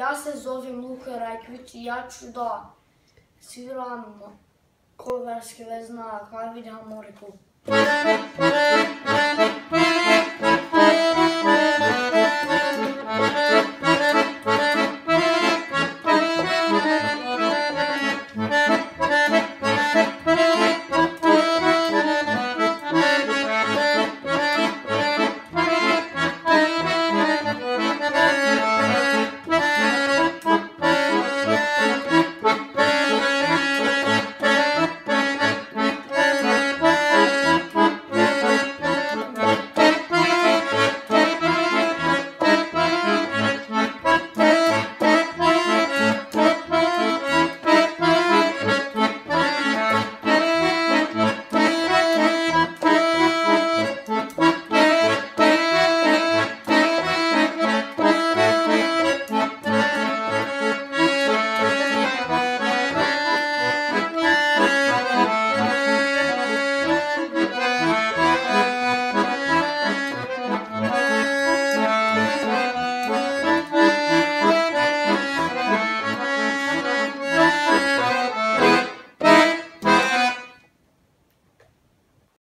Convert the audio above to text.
Ja se zovem Luka Rajković i ja ću da sviram koverske vezna Havida Moriku.